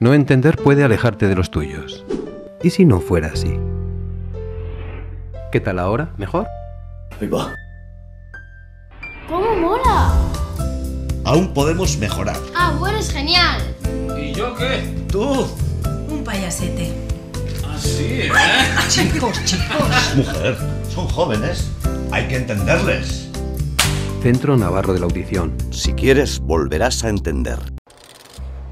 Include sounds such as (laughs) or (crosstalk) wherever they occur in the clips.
No entender puede alejarte de los tuyos. ¿Y si no fuera así? ¿Qué tal ahora? ¿Mejor? Ahí va. ¿Cómo mola? Aún podemos mejorar. Ah, bueno, es genial. ¿Y yo qué? Tú, Un payasete. Así, ¿eh? Chicos, chicos. mujer, son jóvenes. Hay que entenderles. Centro Navarro de la Audición. Si quieres, volverás a entender.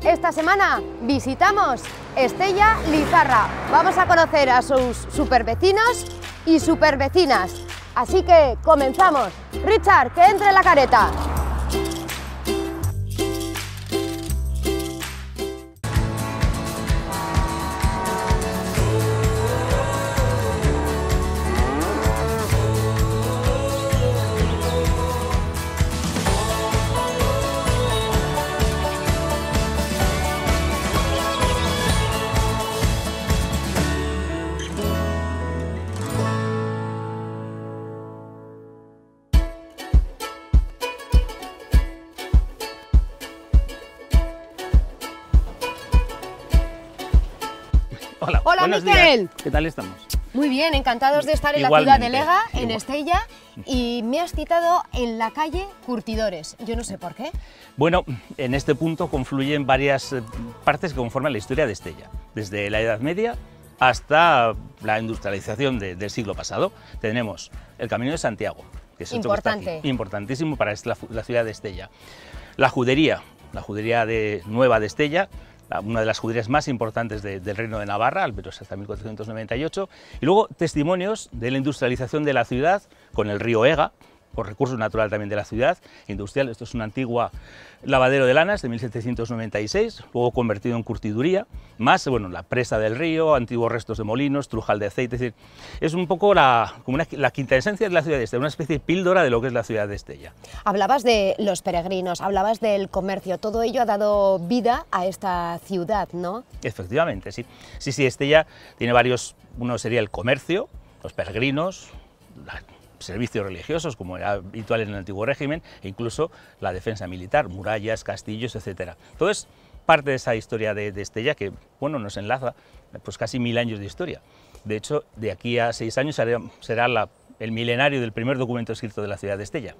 Esta semana visitamos Estella Lizarra. Vamos a conocer a sus supervecinos y supervecinas. Así que comenzamos. Richard, que entre en la careta. Buenos Miquel. días. ¿Qué tal estamos? Muy bien, encantados de estar en la ciudad de Lega, en igual. Estella, y me has citado en la calle Curtidores. Yo no sé por qué. Bueno, en este punto confluyen varias eh, partes que conforman la historia de Estella, desde la Edad Media hasta la industrialización de- del siglo pasado. Tenemos el Camino de Santiago, que es que aquí, Importante. importantísimo para la, ciudad de Estella. La judería, la judería de, nueva de Estella, la- una de las juderías más importantes de- del Reino de Navarra, al menos hasta 1498, y luego testimonios de la industrialización de la ciudad con el río Ega, por recurso natural también de la ciudad, industrial, esto es una antigua lavadero de lanas de 1796, luego convertido en curtiduría, más bueno, la presa del río, antiguos restos de molinos, trujal de aceite, es decir, es un poco la, como una- la quinta esencia de la ciudad de Estella, una especie de píldora de lo que es la ciudad de Estella. Hablabas de los peregrinos, hablabas del comercio, todo ello ha dado vida a esta ciudad, ¿no? Efectivamente, sí. Sí, sí, Estella tiene varios, uno sería el comercio, los peregrinos, la- servicios religiosos, como era habitual en el antiguo régimen, e incluso la defensa militar, murallas, castillos, etcétera. Todo es parte de esa historia de, Estella que, bueno, nos enlaza pues casi mil años de historia. De hecho, de aquí a seis años será la- el milenario del primer documento escrito de la ciudad de Estella.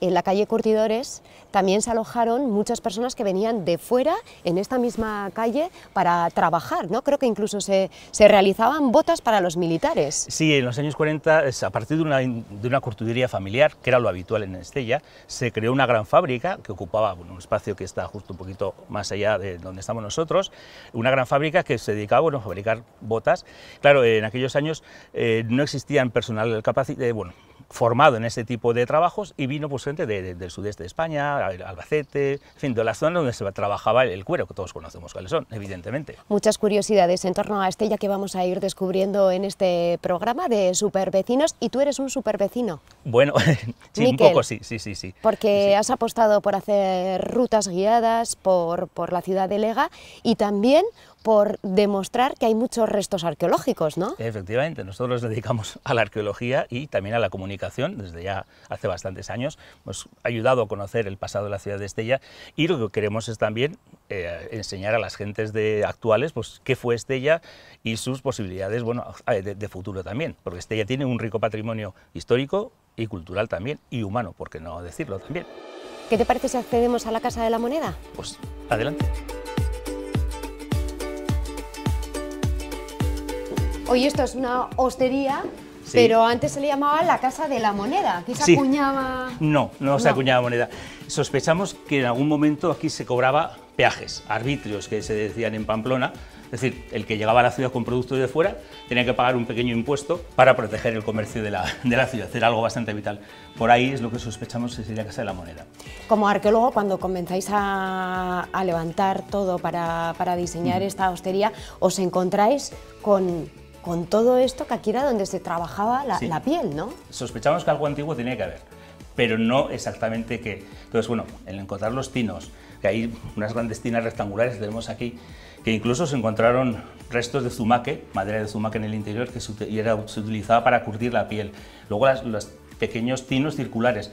En la calle Curtidores también se alojaron muchas personas que venían de fuera en esta misma calle para trabajar, ¿no? Creo que incluso se, se realizaban botas para los militares. Sí, en los años 40, es a partir de una, de una curtiduría familiar, que era lo habitual en Estella, se creó una gran fábrica que ocupaba bueno, un espacio que está justo un poquito más allá de donde estamos nosotros, una gran fábrica que se dedicaba bueno, a fabricar botas. Claro, en aquellos años eh, no existían personal capaci- eh, bueno, formado en ese tipo de trabajos y vino pues, gente de- de- del sudeste de España, Albacete, en fin, de la zona donde se trabajaba el, el cuero, que todos conocemos cuáles son, evidentemente. Muchas curiosidades en torno a Estella que vamos a ir descubriendo en este programa de supervecinos y tú eres un supervecino Bueno, (laughs) sí, un poco sí, sí, sí. sí. porque has apostado por hacer rutas guiadas por, por la ciudad de Lega y también por demostrar que hay muchos restos arqueológicos, ¿no? Efectivamente, nosotros nos dedicamos a la arqueología y también a la comunicación desde ya hace bastantes años. Hemos ayudado a conocer el pasado de la ciudad de Estella y lo que queremos es también eh, enseñar a las gentes de, actuales pues, qué fue Estella y sus posibilidades bueno, de, de futuro también, porque Estella tiene un rico patrimonio histórico y cultural también, y humano, por qué no decirlo también. ¿Qué te parece si accedemos a la Casa de la Moneda? Pues adelante. Hoy esto es una hostería, Sí. pero antes se le llamaba la Casa de la Moneda. Aquí se Sí. acuñaba... No, no se acuñaba moneda. Sospechamos que en algún momento aquí se cobraba peajes, arbitrios que se decían en Pamplona. Es decir, el que llegaba a la ciudad con productos de fuera tenía que pagar un pequeño impuesto para proteger el comercio de la, de la ciudad. Era algo bastante vital. Por ahí es lo que sospechamos que sería Casa de la Moneda. Como arqueólogo, cuando comenzáis a, a levantar todo para, para diseñar esta hostería, os encontráis con, con todo esto que aquí era donde se trabajaba la, Sí. la piel, ¿no? Sospechamos que algo antiguo tenía que haber, pero no exactamente qué. Entonces, bueno, el encontrar los tinos, que hay unas grandes tinas rectangulares que tenemos aquí, que incluso se encontraron restos de zumaque, madera de zumaque en el interior, que se, y era, se utilizaba para curtir la piel. Luego las- los pequeños tinos circulares.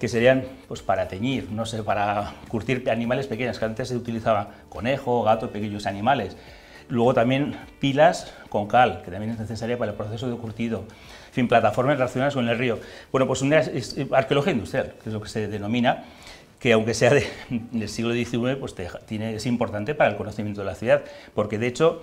que serían pues, para teñir, no sé, para curtir animales pequeños, que antes se utilizaba conejo, gato, pequeños animales. Luego también pilas con cal, que también es necesaria para el proceso de curtido. En fin, plataformas relacionadas con el río. Bueno, pues una es, arqueología industrial, que es lo que se denomina, que aunque sea de, (laughs) del siglo XIX, pues te- tiene, es importante para el conocimiento de la ciudad, porque de hecho,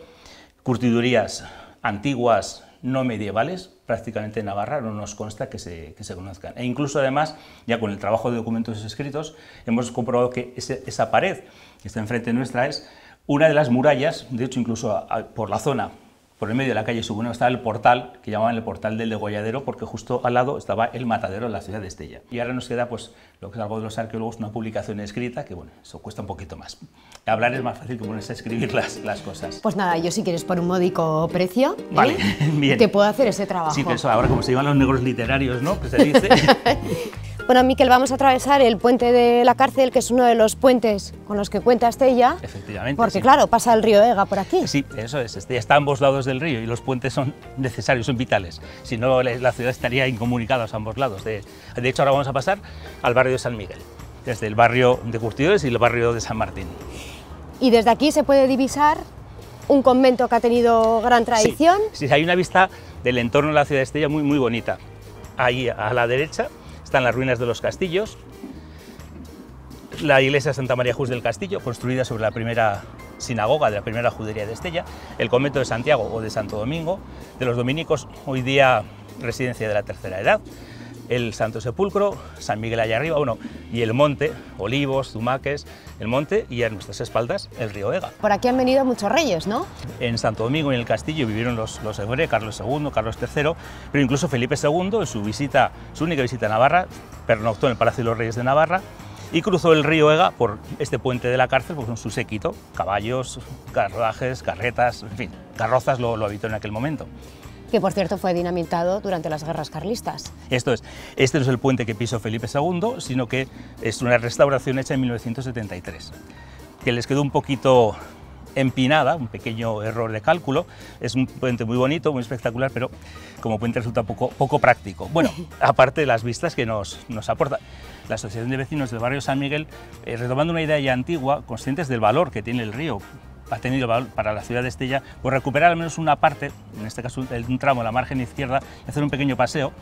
curtidurías antiguas, no medievales, prácticamente en Navarra no nos consta que se, que se conozcan. E incluso además, ya con el trabajo de documentos escritos, hemos comprobado que ese- esa pared que está enfrente nuestra es una de las murallas, de hecho incluso por la zona, por el medio de la calle Subuna estaba el portal, que llamaban el portal del degolladero, porque justo al lado estaba el matadero de la ciudad de Estella. Y ahora nos queda pues lo que es algo de los arqueólogos, una publicación escrita, que bueno, eso cuesta un poquito más. Hablar es más fácil que ponerse a escribir las, las cosas. Pues nada, yo si quieres por un módico precio, ¿eh? Vale, (laughs) bien. te puedo hacer ese trabajo. Sí, pero eso ahora como se llaman los negros literarios, ¿no? Que se dice. (laughs) Bueno, Miquel, vamos a atravesar el puente de la cárcel, que es uno de los puentes con los que cuenta Estella. Efectivamente. Porque sí. claro, pasa el río Ega por aquí. Sí, eso es. Este, está a ambos lados del río y los puentes son necesarios, son vitales. Si no, la ciudad estaría incomunicada a ambos lados. De, de hecho, ahora vamos a pasar al barrio de San Miguel, desde el barrio de Curtidores y el barrio de San Martín. Y desde aquí se puede divisar un convento que ha tenido gran tradición. Sí, sí, hay una vista del entorno de la ciudad de Estella muy, muy bonita. Ahí a la derecha están las ruinas de los castillos, la iglesia Santa María Jus del Castillo, construida sobre la primera sinagoga de la primera judería de Estella, el convento de Santiago o de Santo Domingo, de los dominicos, hoy día residencia de la tercera edad, el Santo Sepulcro, San Miguel allá arriba, bueno, y el monte, olivos, zumaques, el monte y a nuestras espaldas el río Ega. Por aquí han venido muchos reyes, ¿no? En Santo Domingo y en el castillo vivieron los, los Carlos II, Carlos III, pero incluso Felipe II, en su visita, su única visita a Navarra, pernoctó en el Palacio de los Reyes de Navarra y cruzó el río Ega por este puente de la cárcel pues, con su séquito, caballos, carruajes, carretas, en fin, carrozas lo, lo habitó en aquel momento. Que por cierto fue dinamitado durante las guerras carlistas. Esto es, este no es el puente que pisó Felipe II, sino que es una restauración hecha en 1973, que les quedó un poquito empinada, un pequeño error de cálculo. Es un puente muy bonito, muy espectacular, pero como puente resulta poco, poco práctico. Bueno, (laughs) aparte de las vistas que nos, nos aporta. La Asociación de Vecinos del Barrio San Miguel, eh, retomando una idea ya antigua, conscientes del valor que tiene el río, ha tenido valor para la ciudad de Estella, pues recuperar al menos una parte, en este caso un tramo, la margen izquierda, y hacer un pequeño paseo,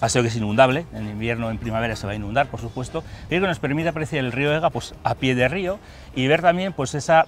paseo que es inundable, en invierno, en primavera se va a inundar, por supuesto, y que nos permite apreciar el río Ega pues, a pie de río y ver también pues, esa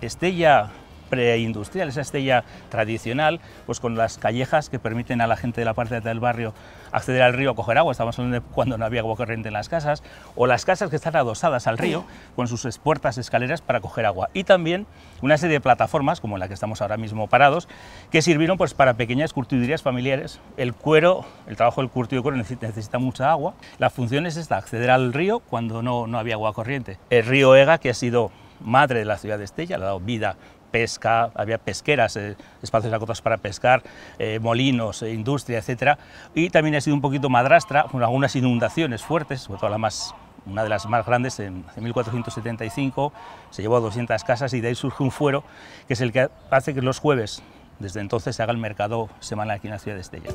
Estella preindustrial, esa estella tradicional, pues con las callejas que permiten a la gente de la parte del barrio acceder al río a coger agua, estamos hablando de cuando no había agua corriente en las casas, o las casas que están adosadas al río con sus puertas, escaleras para coger agua. Y también una serie de plataformas, como la que estamos ahora mismo parados, que sirvieron pues, para pequeñas curtidurías familiares. El cuero, el trabajo del curtido de cuero necesita, necesita mucha agua. La función es esta, acceder al río cuando no, no había agua corriente. El río Ega, que ha sido madre de la ciudad de Estella, le ha dado vida pesca, había pesqueras, eh, espacios acotados para pescar, eh, molinos, eh, industria, etcétera, y también ha sido un poquito madrastra con algunas inundaciones fuertes, sobre todo la más una de las más grandes en, en 1475, se llevó a 200 casas y de ahí surge un fuero que es el que hace que los jueves desde entonces se haga el mercado semanal aquí en la ciudad de Estella.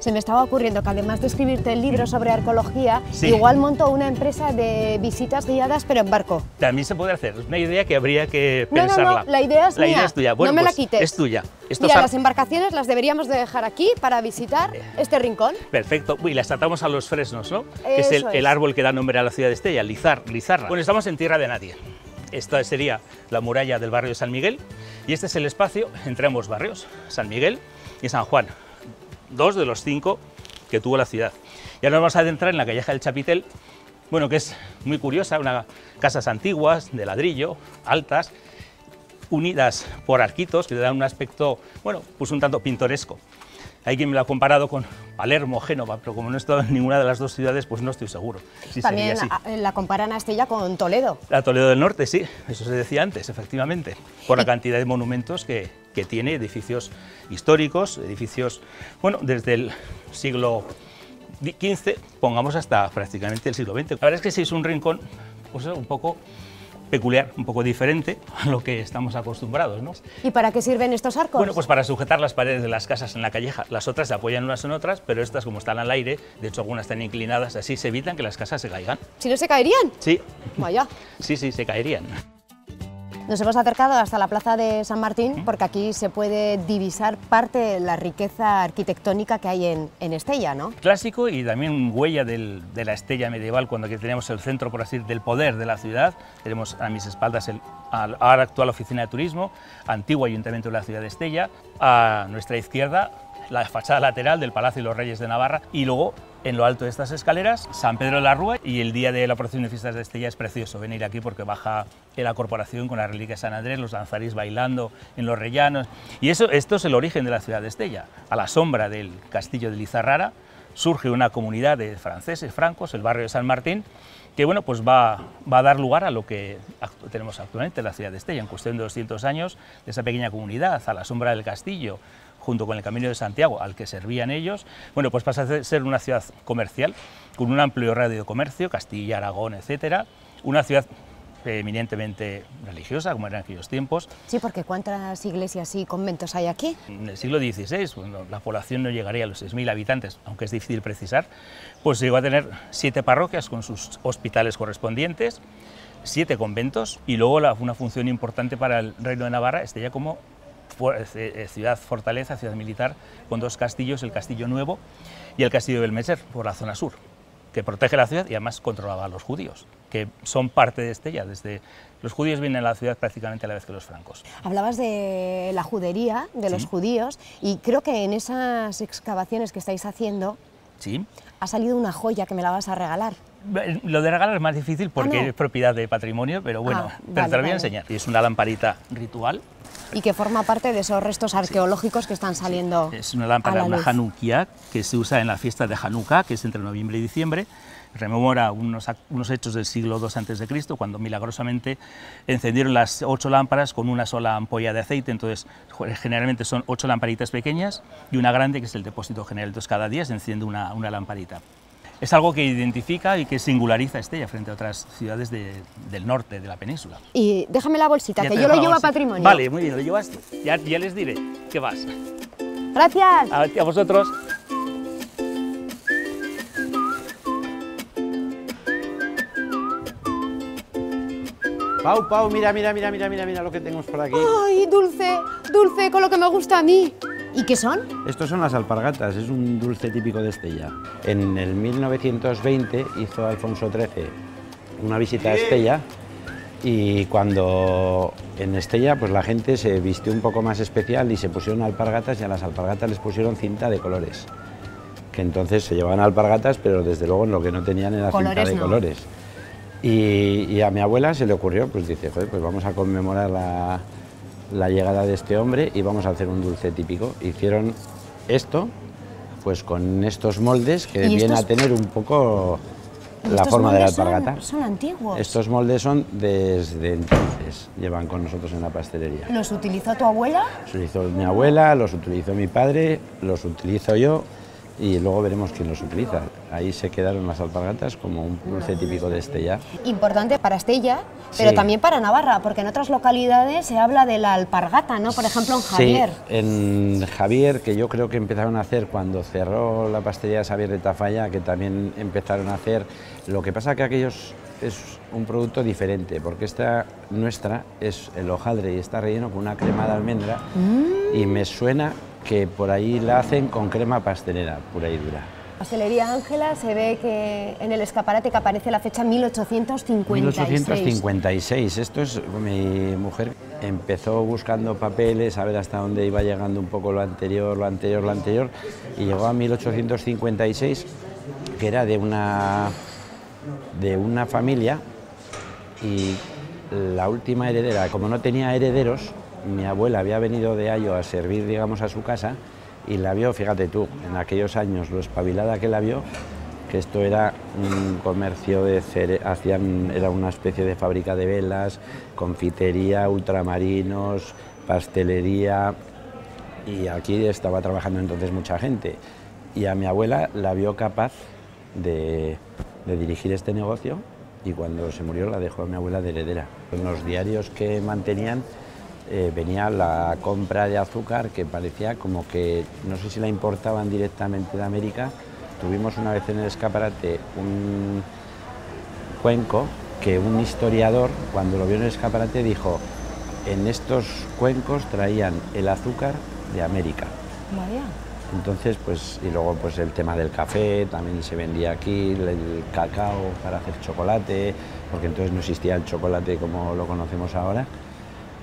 Se me estaba ocurriendo que además de escribirte el libro sobre arqueología, Sí. igual monto una empresa de visitas guiadas pero en barco. También se puede hacer, es una idea que habría que No, no, no, pensarla. la idea es La mía. idea es tuya. Bueno, No me la pues, quites. Es tuya. Esto Mira, las embarcaciones las deberíamos de dejar aquí para visitar este rincón. Perfecto. Y las atamos a los fresnos, ¿no? que es el, Eso el es. árbol que da nombre a la ciudad de Estella, Lizar, Lizarra. Bueno, estamos en tierra de nadie. Esta sería la muralla del barrio de San Miguel y este es el espacio entre ambos barrios, San Miguel y San Juan, dos de los cinco que tuvo la ciudad. Y ahora nos vamos a adentrar en la calleja del Chapitel, bueno, que es muy curiosa, una casas antiguas de ladrillo, altas, unidas por arquitos que le dan un aspecto, bueno, pues un tanto pintoresco. Hay quien me lo ha comparado con Palermo, Génova, pero como no he estado en ninguna de las dos ciudades, pues no estoy seguro. si También sería así. a- la comparan a Estella con Toledo. La Toledo del Norte, sí, eso se decía antes, efectivamente, por la cantidad de monumentos que, que tiene, edificios históricos, edificios, bueno, desde el siglo XV, pongamos hasta prácticamente el siglo XX. La verdad es que sí es un rincón, pues un poco peculiar, un poco diferente a lo que estamos acostumbrados. ¿no? ¿Y para qué sirven estos arcos? Bueno, pues para sujetar las paredes de las casas en la calleja. Las otras se apoyan unas en otras, pero estas como están al aire, de hecho algunas están inclinadas, así se evitan que las casas se caigan. Si no se caerían. Sí, Vaya. sí, sí, se caerían. Nos hemos acercado hasta la plaza de San Martín porque aquí se puede divisar parte de la riqueza arquitectónica que hay en, en Estella, ¿no? Clásico y también huella del- de la estella medieval, cuando aquí tenemos el centro, por así decir, del poder de la ciudad. Tenemos a mis espaldas el ahora actual oficina de turismo, antiguo ayuntamiento de la ciudad de Estella, a nuestra izquierda la fachada lateral del Palacio de los Reyes de Navarra y luego en lo alto de estas escaleras San Pedro de la Rúa y el día de la procesión de fiestas de Estella es precioso venir aquí porque baja la corporación con la reliquia de San Andrés, los danzarís bailando en los rellanos y eso, esto es el origen de la ciudad de Estella. A la sombra del castillo de Lizarrara surge una comunidad de franceses francos, el barrio de San Martín, que bueno, pues va, va a dar lugar a lo que tenemos actualmente en la ciudad de Estella, en cuestión de 200 años, de esa pequeña comunidad, a la sombra del castillo, junto con el Camino de Santiago, al que servían ellos, bueno, pues pasa a ser una ciudad comercial, con un amplio radio de comercio, Castilla, Aragón, etcétera, una ciudad eminentemente religiosa, como era en aquellos tiempos, Sí, porque ¿cuántas iglesias y conventos hay aquí? en el siglo XVI, cuando la población no llegaría a los 6.000 habitantes, aunque es difícil precisar, pues llegó a tener siete parroquias con sus hospitales correspondientes, siete conventos y luego la- una función importante para el Reino de Navarra, Estella como fu- eh, eh, ciudad fortaleza, ciudad militar, con dos castillos, el Castillo Nuevo y el Castillo de Belmeser, por la zona sur, que protege la ciudad y además controlaba a los judíos, que son parte de Estella. Desde los judíos vienen a la ciudad prácticamente a la vez que los francos. Hablabas de la judería, de los Sí. judíos, y creo que en esas excavaciones que estáis haciendo ¿Sí? ha salido una joya que me la vas a regalar. Lo de regalar es más difícil porque Ah, no. es propiedad de patrimonio, pero bueno, Ah, vale, te lo voy vale. a enseñar. Y es una lamparita ritual, Y que forma parte de esos restos arqueológicos que están saliendo. es una a lámpara, la una luz. Hanukkah, que se usa en la fiesta de Hanukkah, que es entre noviembre y diciembre. Rememora unos, unos hechos del siglo II a.C., cuando milagrosamente encendieron las ocho lámparas con una sola ampolla de aceite. Entonces, generalmente son ocho lamparitas pequeñas y una grande, que es el depósito general. Entonces, cada día se enciende una, una lamparita. Es algo que identifica y que singulariza a Estella frente a otras ciudades de- del norte de la península. Y déjame la bolsita, Ya que yo lo llevo a patrimonio. Vale, muy bien, lo llevas. Ya, ya les diré que vas. Gracias. A, a vosotros. Pau, Pau, mira, mira, mira, mira, mira, mira lo que tenemos por aquí. Ay, dulce, dulce, con lo que me gusta a mí. ¿Y qué son? Estos son las alpargatas, es un dulce típico de Estella. En el 1920 hizo Alfonso XIII una visita a Estella y cuando en Estella pues la gente se vistió un poco más especial y se pusieron alpargatas y a las alpargatas les pusieron cinta de colores. Que entonces se llevaban alpargatas, pero desde luego en lo que no tenían era cinta de no. colores. Y, y a mi abuela se le ocurrió, pues dice, joder, pues vamos a conmemorar la, la llegada de este hombre y vamos a hacer un dulce típico. Hicieron esto, pues con estos moldes que ¿Y vienen a tener un poco la forma de la moldes son- alpargata. Son, antiguos. Estos moldes son desde entonces, llevan con nosotros en la pastelería. ¿Los utilizó tu abuela? Los utilizó mi abuela, los utilizó mi padre, los utilizo yo y luego veremos quién los utiliza. Ahí se quedaron las alpargatas como un dulce típico de Estella. Importante para Estella, pero Sí. también para Navarra, porque en otras localidades se habla de la alpargata, ¿no? Por ejemplo, en Javier. Sí, en Javier, que yo creo que empezaron a hacer cuando cerró la pastelería Xavier de Tafalla, que también empezaron a hacer. Lo que pasa que aquellos es un producto diferente, porque esta nuestra es el hojaldre y está relleno con una crema de almendra Mm. y me suena que por ahí la hacen con crema pastelera, pura y dura. Pastelería Ángela se ve que en el escaparate que aparece la fecha 1856. 1856. Esto es mi mujer empezó buscando papeles a ver hasta dónde iba llegando un poco lo anterior, lo anterior, lo anterior y llegó a 1856 que era de una de una familia y la última heredera, como no tenía herederos, mi abuela había venido de Ayo a servir, digamos, a su casa y la vio, fíjate tú, en aquellos años lo espabilada que la vio, que esto era un comercio de cere hacían, era una especie de fábrica de velas, confitería, ultramarinos, pastelería y aquí estaba trabajando entonces mucha gente. Y a mi abuela la vio capaz de, de dirigir este negocio y cuando se murió la dejó a mi abuela de heredera. En los diarios que mantenían eh, venía la compra de azúcar que parecía como que no sé si la importaban directamente de América. Tuvimos una vez en el escaparate un cuenco que un historiador cuando lo vio en el escaparate dijo en estos cuencos traían el azúcar de América. Vaya. Entonces, pues, y luego pues el tema del café, también se vendía aquí, el cacao para hacer chocolate, porque entonces no existía el chocolate como lo conocemos ahora.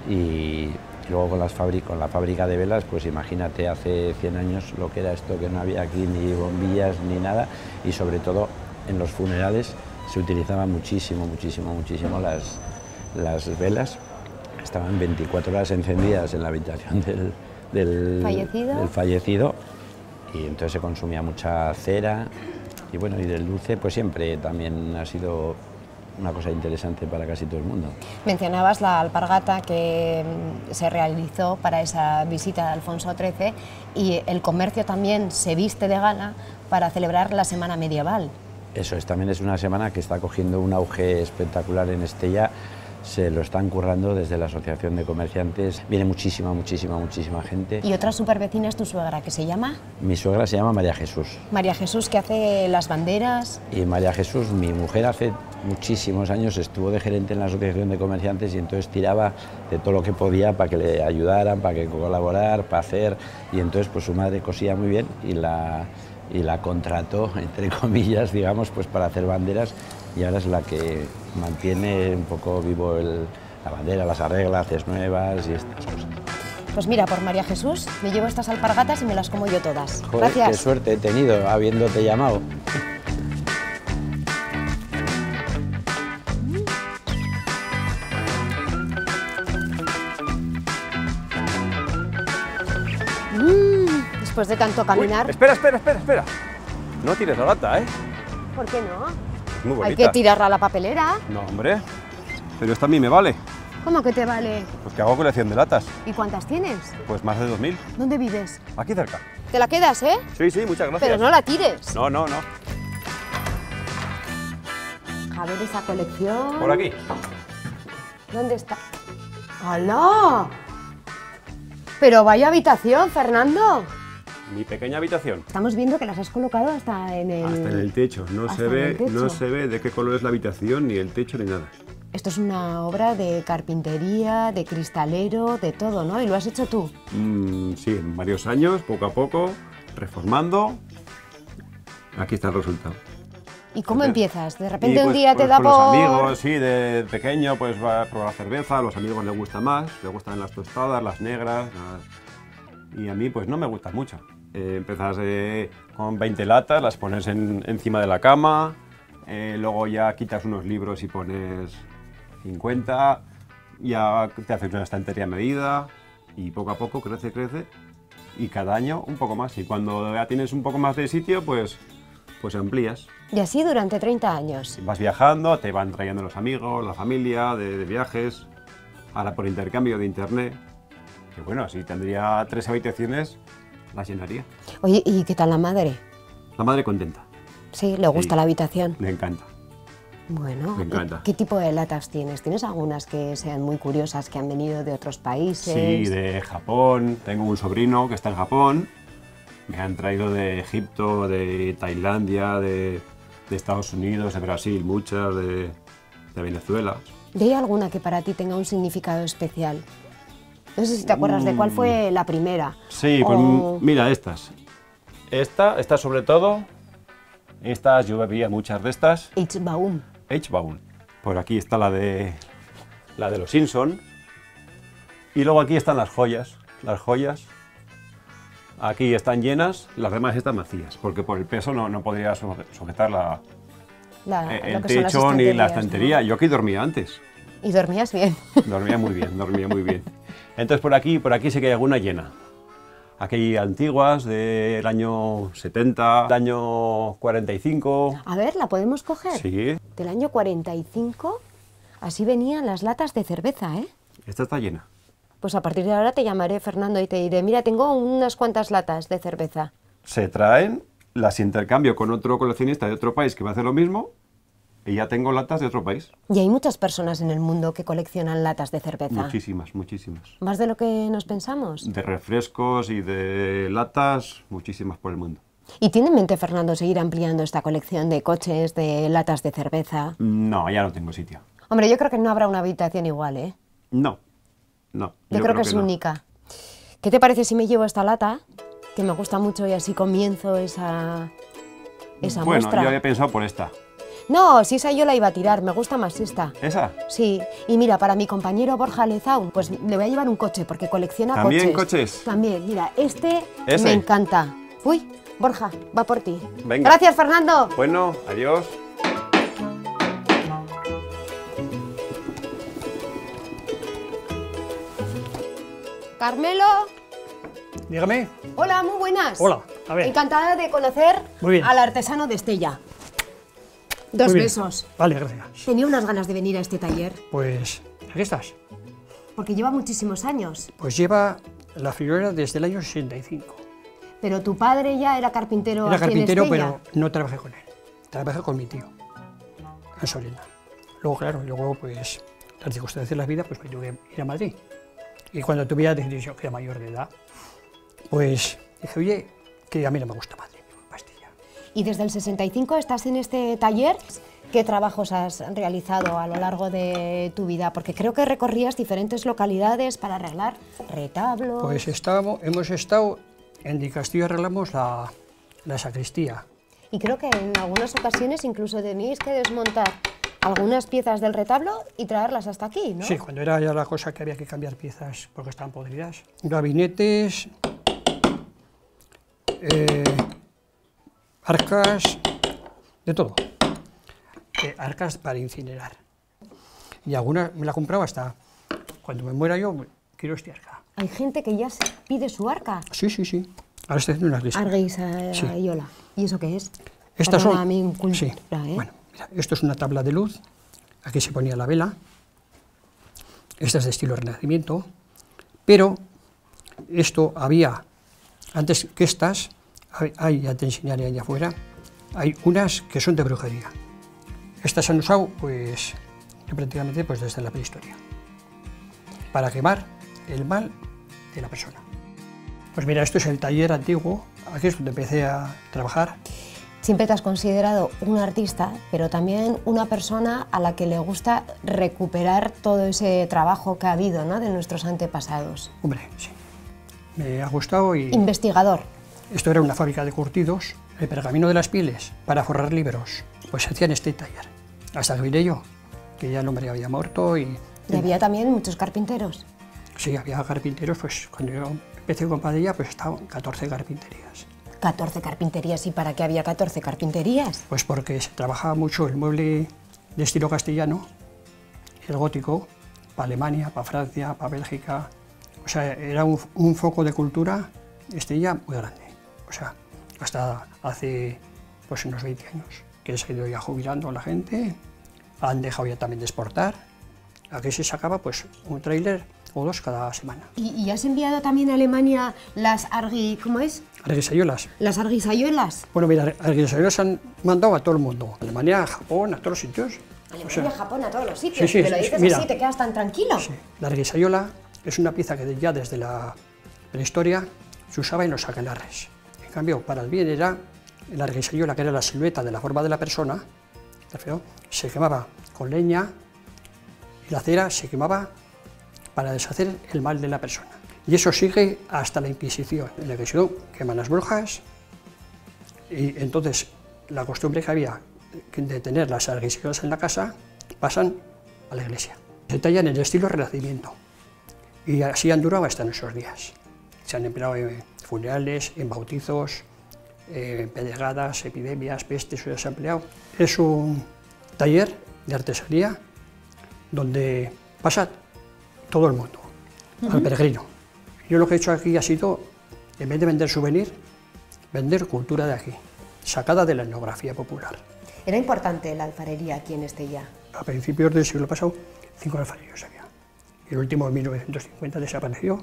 Y luego con, las con la fábrica de velas, pues imagínate hace 100 años lo que era esto, que no había aquí ni bombillas ni nada, y sobre todo en los funerales se utilizaban muchísimo, muchísimo, muchísimo las, las velas. Estaban 24 horas encendidas en la habitación del, del ¿Fallecido? del fallecido y entonces se consumía mucha cera y bueno, y del dulce pues siempre también ha sido una cosa interesante para casi todo el mundo. Mencionabas la alpargata que mm, se realizó para esa visita de Alfonso XIII y el comercio también se viste de gala para celebrar la Semana Medieval. Eso es, también es una semana que está cogiendo un auge espectacular en Estella. Se lo están currando desde la Asociación de Comerciantes. Viene muchísima, muchísima, muchísima gente. Y otra supervecina es tu suegra, que se llama Mi suegra se llama María Jesús. María Jesús, que hace las banderas. Y María Jesús, mi mujer, hace muchísimos años estuvo de gerente en la Asociación de Comerciantes y entonces tiraba de todo lo que podía para que le ayudaran, para que colaborar, para hacer. Y entonces pues su madre cosía muy bien y la, y la contrató, (laughs) entre comillas, digamos, pues para hacer banderas y ahora es la que mantiene un poco vivo el- la bandera, las arregla, hace nuevas y estas cosas. Pues mira, por María Jesús me llevo estas alpargatas y me las como yo todas. Joder, qué Gracias. suerte he tenido habiéndote llamado. Mm, después de tanto caminar, Espera, espera, espera, espera. No tires la lata, ¿eh? ¿por qué no? Hay que tirarla a la papelera. No, hombre. Pero esta a mí me vale. ¿Cómo que te vale? Pues que hago colección de latas. ¿Y cuántas tienes? Pues más de 2.000. ¿Dónde vives? Aquí cerca. Te la quedas, ¿eh? Sí, sí, muchas gracias. Pero no la tires. No, no, no. A ver esa colección. Por aquí. ¿Dónde está? ¡Hala! Pero vaya habitación, Fernando. Mi pequeña habitación. Estamos viendo que las has colocado hasta en el... Hasta en el techo. No se ve, techo. no se ve de qué color es la habitación, ni el techo, ni nada. Esto es una obra de carpintería, de cristalero, de todo, ¿no? Y lo has hecho tú. Mm, sí, en varios años, poco a poco, reformando. Aquí está el resultado. ¿Y cómo empiezas? De repente un pues, día te pues, da con por... los amigos, sí, de pequeño, pues va a probar cerveza, a los amigos les gusta más, les gustan las tostadas, las negras, las- y a mí pues no me gusta mucho. Eh, empezas eh, con 20 latas, las pones en- encima de la cama, eh, luego ya quitas unos libros y pones 50, ya te haces una estantería a medida y poco a poco crece, crece y cada año un poco más. Y cuando ya tienes un poco más de sitio, pues, pues amplías. Y así durante 30 años. Vas viajando, te van trayendo los amigos, la familia, de, de viajes, ahora por intercambio de internet. Que bueno, si tendría tres habitaciones, las llenaría. Oye, ¿y qué tal la madre? La madre contenta, Sí, le gusta Sí. la habitación. le encanta. Bueno, Me encanta. ¿y ¿qué tipo de latas tienes? ¿Tienes algunas que sean muy curiosas, que han venido de otros países? Sí, de Japón, tengo un sobrino que está en Japón, me han traído de Egipto, de Tailandia, de, de Estados Unidos, de Brasil, muchas, de, de Venezuela. ¿Y hay alguna que para ti tenga un significado especial? No sé si te acuerdas de cuál fue la primera. Sí, pues O- mira estas. Esta, esta sobre todo. Estas, yo bebía muchas de estas. H-Baum. H-Baum. Por aquí está la de la de los Simpson. Y luego aquí están las joyas. Las joyas. Aquí están llenas, las demás están vacías, porque por el peso no, no podría suje- sujetar la- La- eh, el techo ni la estantería. ¿no? Yo aquí dormía antes. Y dormías bien. Dormía muy bien, dormía muy bien. (laughs) Entonces por aquí, por aquí sí que hay alguna llena. Aquí hay antiguas del año 70, del año 45. A ver, ¿la podemos coger? Sí, Del año 45, así venían las latas de cerveza, ¿eh? esta está llena. Pues a partir de ahora te llamaré, Fernando, y te diré, mira, tengo unas cuantas latas de cerveza. Se traen, las intercambio con otro coleccionista de otro país que va a hacer lo mismo. Y ya tengo latas de otro país. Y hay muchas personas en el mundo que coleccionan latas de cerveza. Muchísimas, muchísimas. ¿Más de lo que nos pensamos? De refrescos y de latas, muchísimas por el mundo. ¿Y tiene en mente, Fernando, seguir ampliando esta colección de coches, de latas de cerveza? No, ya no tengo sitio. Hombre, yo creo que no habrá una habitación igual, ¿eh? No, no. Yo, creo, que, es no. única. ¿Qué te parece si me llevo esta lata? Que me gusta mucho y así comienzo esa, esa Bueno, muestra. yo había pensado por esta. No, si esa yo la iba a tirar, me gusta más esta. ¿Esa? Sí, y mira, para mi compañero Borja Lezaun, pues le voy a llevar un coche porque colecciona ¿También coches. coches? También, mira, este ¿Ese? me encanta. Uy, Borja, va por ti. Venga. Gracias, Fernando. Bueno, adiós. Carmelo, Dígame. hola, muy buenas. Hola, a ver. Encantada de conocer Muy bien. al artesano de Estella. Dos besos. Vale, gracias. Tenía unas ganas de venir a este taller Pues aquí estás. porque lleva muchísimos años. Pues lleva la figura desde el año 65. Pero tu padre ya era carpintero. Era en carpintero, pero no trabajé con él. Trabajé con mi tío, en Sorena. Luego, claro, luego, pues, las circunstancias de la vida, pues me tuve que ir a Madrid. Y cuando tuve ya 18, que era mayor de edad, pues dije, oye, que a mí no me gusta Madrid, Y desde el 65 estás en este taller. ¿Qué trabajos has realizado a lo largo de tu vida? Porque creo que recorrías diferentes localidades para arreglar retablos. Pues estábamos, hemos estado en Di Castillo, arreglamos la, la sacristía. Y creo que en algunas ocasiones incluso teníais que desmontar algunas piezas del retablo y traerlas hasta aquí, ¿no? Sí, cuando era ya la cosa que había que cambiar piezas porque estaban podridas. Gabinetes, eh, arcas, de todo. Eh, arcas para incinerar. Y alguna me la compraba hasta cuando me muera yo, quiero este arca. Hay gente que ya se pide su arca. Sí, sí, sí. Ahora estoy haciendo una iglesia. Arguis Sí. ¿Y eso qué es? Estas Perdona son. mi sí. ¿eh? Bueno, mira, esto es una tabla de luz. Aquí se ponía la vela. Esta es de estilo renacimiento. Pero esto había, antes que estas, hay, ya te enseñaré allá afuera, hay unas que son de brujería. Estas se han usado, pues, prácticamente pues, desde la prehistoria, para quemar el mal de la persona. Pues mira, esto es el taller antiguo, aquí es donde empecé a trabajar. Siempre te has considerado un artista, pero también una persona a la que le gusta recuperar todo ese trabajo que ha habido ¿no? de nuestros antepasados. Hombre, sí. Me ha gustado y Investigador. Esto era una fábrica de curtidos. El pergamino de las pieles para forrar libros, pues se hacía en este taller. Hasta que vine yo, que ya el hombre había muerto y... Y había también muchos carpinteros. Sí, había carpinteros, pues cuando yo empecé con Padilla, pues estaban 14 carpinterías. 14 carpinterías. ¿Y para qué había 14 carpinterías? Pues porque se trabajaba mucho el mueble de estilo castellano, el gótico, para Alemania, para Francia, para Bélgica. O sea, era un, un foco de cultura Estella muy grande. O sea, hasta hace pues unos 20 años que se ha ido ya jubilando la gente, han dejado ya también de exportar. Aquí se sacaba pues un tráiler o dos cada semana. ¿Y, y has enviado también a Alemania las argi... ¿cómo es? Arguisayolas. Las arguisayuelas. Bueno, mira, arguisayolas han mandado a todo el mundo. A Alemania, a Japón, a todos los sitios. Alemania, O sea, Japón, a todos los sitios. sí, sí, Me lo dices mira. así, te quedas tan tranquilo. Sí, la arguisayola es una pieza que ya desde la prehistoria se usaba en los aquelarres. Para el bien era la arguisayola, que era la silueta de la forma de la persona, se quemaba con leña y la cera se quemaba para deshacer el mal de la persona. Y eso sigue hasta la Inquisición. En la Inquisición queman las brujas y entonces la costumbre que había de tener las arguisayolas en la casa pasan a la iglesia. Se tallan en el estilo Renacimiento y así han durado hasta nuestros días. Se han empleado funerales, en bautizos, eh, en pedradas, epidemias, pestes, se ha empleado. Es un taller de artesanía donde pasa todo el mundo, al peregrino. Yo lo que he hecho aquí ha sido, en vez de vender souvenir, vender cultura de aquí, sacada de la etnografía popular. Era importante la alfarería aquí en Estella. A principios del siglo pasado, cinco alfareros había. El último, en 1950, desapareció,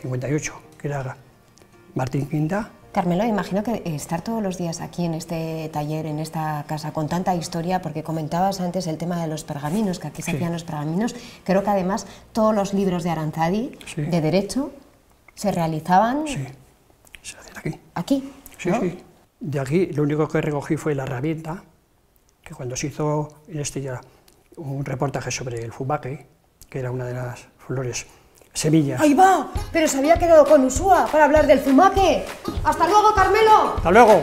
58, que era Martín Quinta, Carmelo, imagino que estar todos los días aquí en este taller, en esta casa, con tanta historia, porque comentabas antes el tema de los pergaminos, que aquí se Sí. hacían los pergaminos, creo que además todos los libros de Aranzadi, Sí. de Derecho, se realizaban Sí, se hacen aquí. aquí. Sí, ¿no? sí. De aquí lo único que recogí fue la herramienta, que cuando se hizo en este ya un reportaje sobre el fumaque, que era una de las flores semillas. ¡Ahí va! Pero se había quedado con Usúa para hablar del zumaque. ¡Hasta luego, Carmelo! ¡Hasta luego!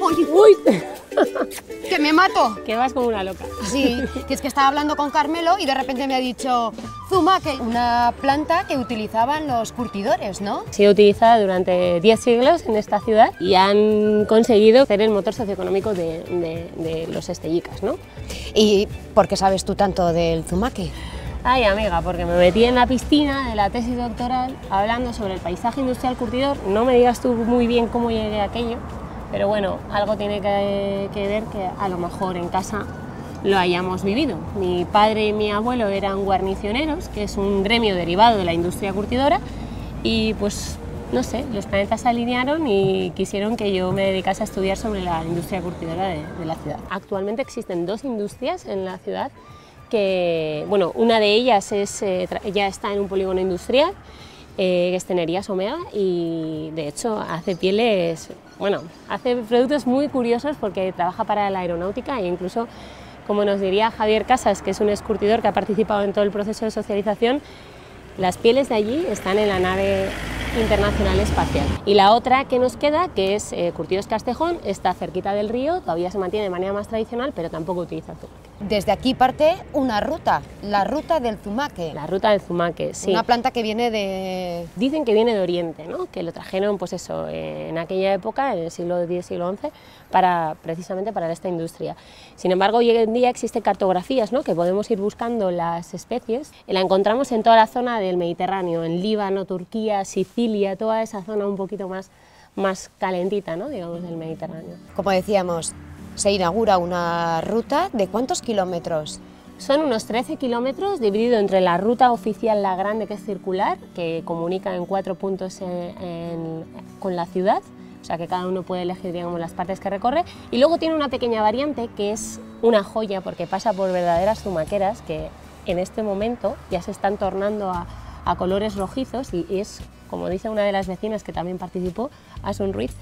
¡Uy! ¡Uy! (laughs) ¡Que me mato! Que vas como una loca. Sí, que es que estaba hablando con Carmelo y de repente me ha dicho zumaque, una planta que utilizaban los curtidores, ¿no? Ha sido utilizada durante 10 siglos en esta ciudad y han conseguido ser el motor socioeconómico de, de- de los estellicas, ¿no? ¿Y por qué sabes tú tanto del zumaque? Ay, amiga, porque me metí en la piscina de la tesis doctoral hablando sobre el paisaje industrial curtidor. No me digas tú muy bien cómo llegué a aquello, pero bueno, algo tiene que, ver que a lo mejor en casa lo hayamos vivido. Mi padre y mi abuelo eran guarnicioneros, que es un gremio derivado de la industria curtidora, y pues no sé, los planetas se alinearon y quisieron que yo me dedicase a estudiar sobre la industria curtidora de, la ciudad. Actualmente existen dos industrias en la ciudad que, bueno, una de ellas es, eh, ya está en un polígono industrial, eh, que es Tenerías Omega, y de hecho hace pieles, bueno, hace productos muy curiosos porque trabaja para la aeronáutica e incluso, como nos diría Javier Casas, que es un escurtidor que ha participado en todo el proceso de socialización, las pieles de allí están en la nave internacional espacial. Y la otra que nos queda, que es eh, Curtidos Castejón, está cerquita del río, todavía se mantiene de manera más tradicional, pero tampoco utiliza azúcar. Desde aquí parte una ruta, la ruta del zumaque. La ruta del zumaque, sí. Una planta que viene de... Dicen que viene de Oriente, ¿no? que lo trajeron pues eso, en aquella época, en el siglo X, siglo XI, para, precisamente para esta industria. Sin embargo, hoy en día existen cartografías ¿no? que podemos ir buscando las especies. La encontramos en toda la zona del Mediterráneo, en Líbano, Turquía, Sicilia, toda esa zona un poquito más, más calentita ¿no? digamos, del Mediterráneo. Como decíamos, se inaugura una ruta de cuántos kilómetros? Son unos 13 kilómetros dividido entre la ruta oficial, la grande que es circular, que comunica en cuatro puntos con la ciudad, o sea que cada uno puede elegir digamos, las partes que recorre, y luego tiene una pequeña variante que es una joya porque pasa por verdaderas zumaqueras que en este momento ya se están tornando a, a colores rojizos y es, como dice una de las vecinas que también participó, Asun Ruiz,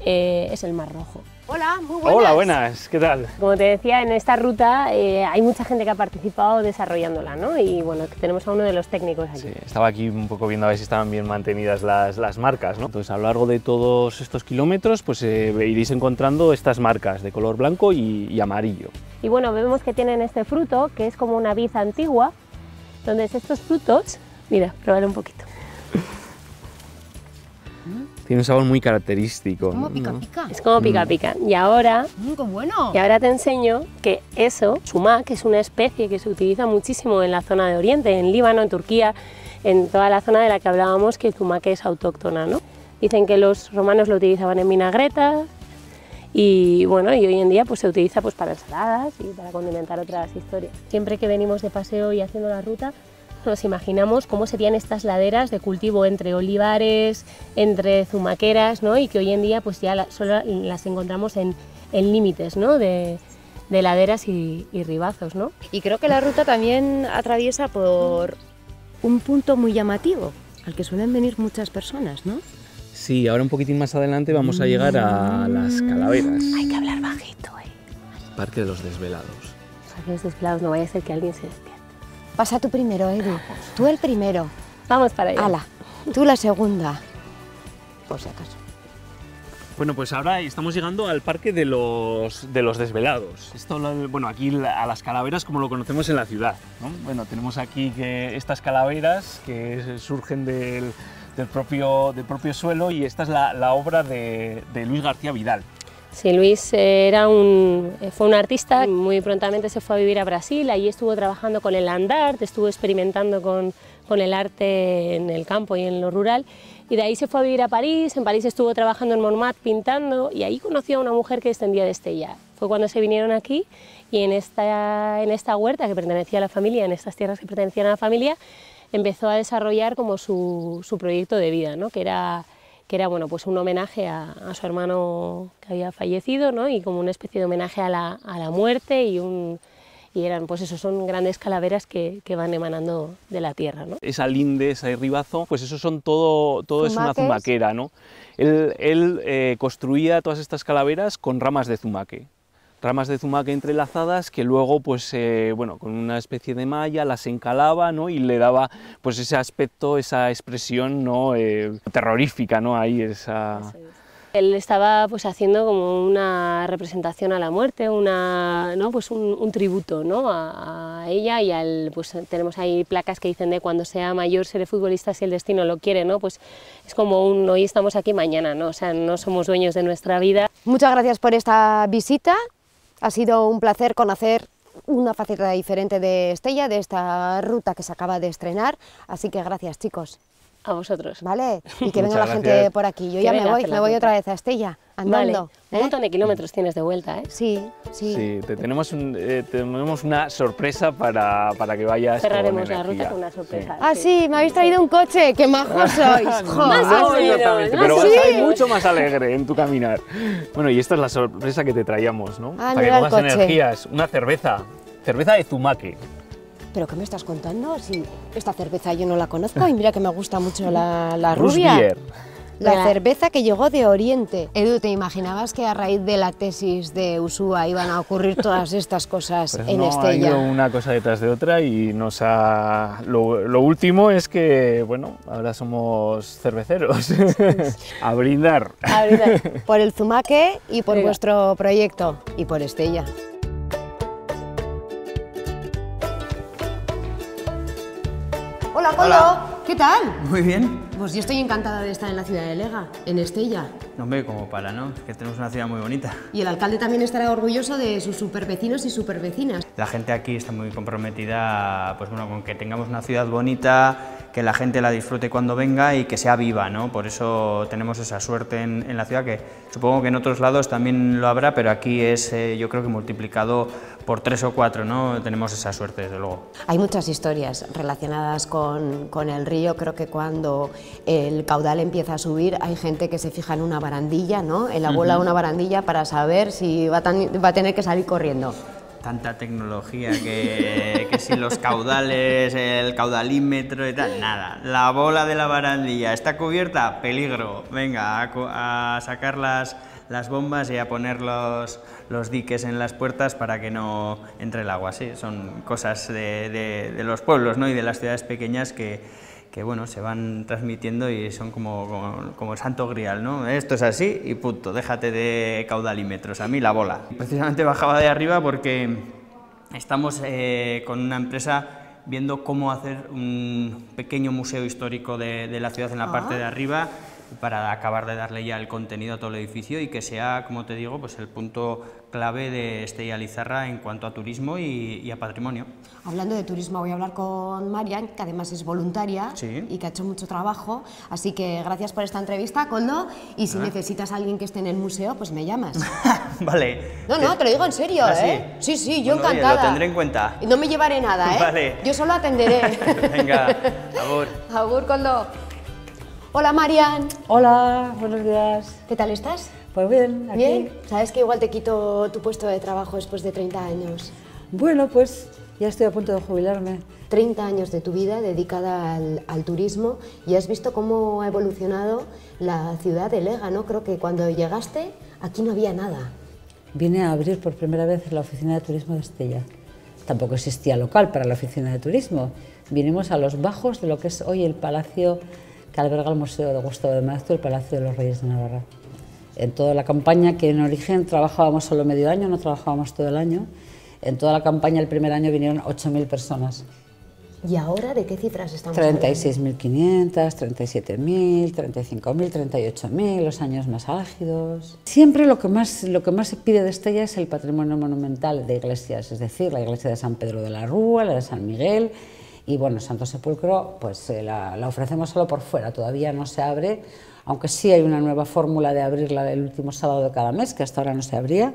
eh, es el Mar Rojo. Hola, muy buenas. Hola, buenas, ¿qué tal? Como te decía, en esta ruta eh, hay mucha gente que ha participado desarrollándola, ¿no? Y bueno, tenemos a uno de los técnicos aquí. Estaba aquí un poco viendo a ver si estaban bien mantenidas las, las marcas, ¿no? Entonces, a lo largo de todos estos kilómetros, pues eh, iréis encontrando estas marcas de color blanco y, y amarillo. Y bueno, vemos que tienen este fruto, que es como una vid antigua, donde estos frutos, mira, probar un poquito. Tiene un sabor muy característico. ¿Cómo ¿no? pica pica? Es como pica pica. Y ahora, Mm, ¡Qué bueno! y ahora te enseño que eso, sumac, es una especie que se utiliza muchísimo en la zona de Oriente, en Líbano, en Turquía, en toda la zona de la que hablábamos que el sumac es autóctona, ¿no? Dicen que los romanos lo utilizaban en vinagretas y bueno, y hoy en día pues se utiliza pues para ensaladas y para condimentar otras historias. Siempre que venimos de paseo y haciendo la ruta, nos imaginamos cómo serían estas laderas de cultivo entre olivares, entre zumaqueras, ¿no? Y que hoy en día pues ya la- solo las encontramos en, en límites, ¿no? De, de laderas y, y ribazos, ¿no? Y creo que la ruta también atraviesa por un punto muy llamativo, al que suelen venir muchas personas, ¿no? Sí, ahora un poquitín más adelante vamos a llegar a las calaveras. Hay que hablar bajito, ¿eh? Parque de los Desvelados. O sea, que los desvelados no vaya a ser que alguien se despierte. Pasa tú primero, Edu. Tú el primero. Vamos para allá. Ala, tú la segunda. Por si acaso. Bueno, pues ahora estamos llegando al Parque de los, de los Desvelados. Esto, bueno, aquí a las calaveras como lo conocemos en la ciudad. ¿no? Bueno, tenemos aquí que estas calaveras que surgen del, del, propio, del propio suelo y esta es la, la obra de, de Luis García Vidal. Sí, Luis era un, fue un artista, muy prontamente se fue a vivir a Brasil, allí estuvo trabajando con el andar, estuvo experimentando con, con el arte en el campo y en lo rural, y de ahí se fue a vivir a París, en París estuvo trabajando en Montmartre pintando, y ahí conoció a una mujer que descendía de Estella. Fue cuando se vinieron aquí, y en esta, en esta huerta que pertenecía a la familia, en estas tierras que pertenecían a la familia, empezó a desarrollar como su, su proyecto de vida, ¿no? que era que era bueno, pues un homenaje a, a, su hermano que había fallecido ¿no? y como una especie de homenaje a la, a la muerte y, un, y eran, pues eso, son grandes calaveras que, que, van emanando de la tierra. ¿no? Esa linde, ese ribazo, pues eso son todo, todo es una zumaquera. ¿no? Él, él eh, construía todas estas calaveras con ramas de zumaque ramas de zumaque entrelazadas que luego pues eh, bueno con una especie de malla las encalaba ¿no? y le daba pues ese aspecto esa expresión no eh, terrorífica no ahí esa él estaba pues haciendo como una representación a la muerte una no pues un, un tributo no a, a, ella y al pues tenemos ahí placas que dicen de cuando sea mayor seré futbolista si el destino lo quiere no pues es como un hoy estamos aquí mañana no o sea no somos dueños de nuestra vida. Muchas gracias por esta visita ha sido un placer conocer una faceta diferente de Estella, de esta ruta que se acaba de estrenar, así que gracias chicos. A vosotros. Vale, y que (laughs) venga la gente por aquí. Yo ya me voy, me voy otra vez a Estella, andando. Vale. Un montón de kilómetros tienes de vuelta, ¿eh? Sí, sí. Sí, te tenemos, un, eh, tenemos una sorpresa para, para que vayas Cerraremos la ruta con una sorpresa. Sí. Ah, sí, me habéis traído un coche, qué majos (laughs) sois. no, no, exactamente, pero vas a ir mucho más alegre en tu caminar. Bueno, y esta es la sorpresa que te traíamos, ¿no? Ah, para que pongas energías. Una cerveza, cerveza de Zumaque. ¿Pero qué me estás contando? Si esta cerveza yo no la conozco y mira que me gusta mucho la, la rubia. Beer. La cerveza que llegó de Oriente. Edu, ¿te imaginabas que a raíz de la tesis de Usúa iban a ocurrir todas estas cosas pues en no, Estella? Ha ido una cosa detrás de otra y nos ha... Lo, lo último es que, bueno, ahora somos cerveceros. (laughs) a brindar. A brindar. (laughs) Por el Zumaque y por Venga. vuestro proyecto y por Estella. Hola. ¿Qué tal? Muy bien. Pues yo estoy encantada de estar en la ciudad de Lega, en Estella. No me como para, ¿no? Es que tenemos una ciudad muy bonita. Y el alcalde también estará orgulloso de sus supervecinos y supervecinas. La gente aquí está muy comprometida, pues bueno, con que tengamos una ciudad bonita, que la gente la disfrute cuando venga y que sea viva, ¿no? Por eso tenemos esa suerte en, en la ciudad, que supongo que en otros lados también lo habrá, pero aquí es, eh, yo creo que multiplicado por tres o cuatro, ¿no? Tenemos esa suerte, desde luego. Hay muchas historias relacionadas con, con el río, creo que cuando el caudal empieza a subir hay gente que se fija en una barandilla, ¿no? En la bola uh -huh. una barandilla para saber si va, tan, va a tener que salir corriendo tanta tecnología que, si los caudales, el caudalímetro y tal, nada. La bola de la barandilla está cubierta, peligro. Venga, a, a sacar las, las, bombas y a poner los, los, diques en las puertas para que no entre el agua. Sí, son cosas de, de, de los pueblos ¿no? y de las ciudades pequeñas que, que bueno, se van transmitiendo y son como, como, como, el santo grial, ¿no? Esto es así y punto, déjate de caudalímetros, a mí la bola. Precisamente bajaba de arriba porque estamos eh, con una empresa viendo cómo hacer un pequeño museo histórico de, de la ciudad en la ah. parte de arriba para acabar de darle ya el contenido a todo el edificio y que sea, como te digo, pues el punto clave de Estella Lizarra en cuanto a turismo y, y, a patrimonio. Hablando de turismo, voy a hablar con Marian, que además es voluntaria sí. y que ha hecho mucho trabajo, así que gracias por esta entrevista, Coldo, y si ah. necesitas a alguien que esté en el museo, pues me llamas. (laughs) vale. No, no, te lo digo en serio, ¿Ah, ¿eh? Sí, sí, yo bueno, encantada. Oye, lo tendré en cuenta. No me llevaré nada, ¿eh? (laughs) Vale. Yo solo atenderé. (laughs) Venga, abur. Abur, Coldo. Hola, Marian. Hola, buenos días. ¿Qué tal estás? Pues bien, aquí. Bien. ¿Sabes que igual te quito tu puesto de trabajo después de 30 años? Bueno, pues ya estoy a punto de jubilarme. 30 años de tu vida dedicada al, al, turismo y has visto cómo ha evolucionado la ciudad de Lega, ¿no? Creo que cuando llegaste aquí no había nada. Vine a abrir por primera vez la oficina de turismo de Estella. Tampoco existía local para la oficina de turismo. Vinimos a los bajos de lo que es hoy el Palacio que alberga el Museo de Gustavo de Maeztu, el Palacio de los Reyes de Navarra. En toda la campaña, que en origen trabajábamos solo medio año, no trabajábamos todo el año, en toda la campaña el primer año vinieron 8.000 personas. ¿Y ahora de qué cifras estamos 36.500, 37.000, 35.000, 38.000, los años más álgidos. Siempre lo que, más, lo que más se pide de Estella es el patrimonio monumental de iglesias, es decir, la iglesia de San Pedro de la Rúa, la de San Miguel, y bueno, Santo Sepulcro pues eh, la, ofrecemos solo por fuera, todavía no se abre, aunque sí hay una nueva fórmula de abrirla el último sábado de cada mes, que hasta ahora no se abría,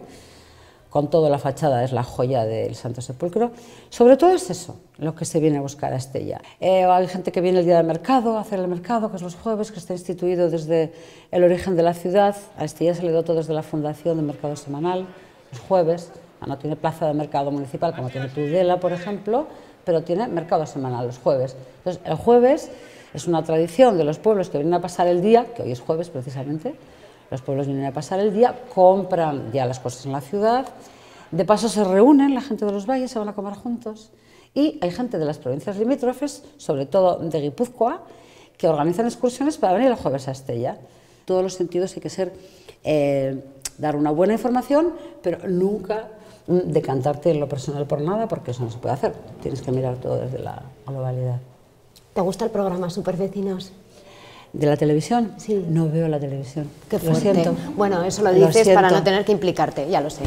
con toda la fachada es la joya del Santo Sepulcro. Sobre todo es eso, lo que se viene a buscar a Estella. Eh, hay gente que viene el día del mercado, a hacer el mercado, que es los jueves, que está instituido desde el origen de la ciudad. A Estella se le dotó desde la fundación de mercado semanal, los jueves. No tiene plaza de mercado municipal como tiene Tudela, por ejemplo, pero tiene mercado semanal los jueves. Entonces, el jueves es una tradición de los pueblos que vienen a pasar el día, que hoy es jueves precisamente, los pueblos vienen a pasar el día, compran ya las cosas en la ciudad, de paso se reúnen la gente de los valles, se van a comer juntos y hay gente de las provincias limítrofes, sobre todo de Guipúzcoa, que organizan excursiones para venir el jueves a Estella. En todos los sentidos hay que ser, eh, dar una buena información, pero nunca decantarte en lo personal por nada, porque eso no se puede hacer. Tienes que mirar todo desde la globalidad. ¿Te gusta el programa Supervecinos? ¿De la televisión? Sí. No veo la televisión. Qué fuerte. Lo siento. Bueno, eso lo dices para no tener que implicarte, ya lo sé.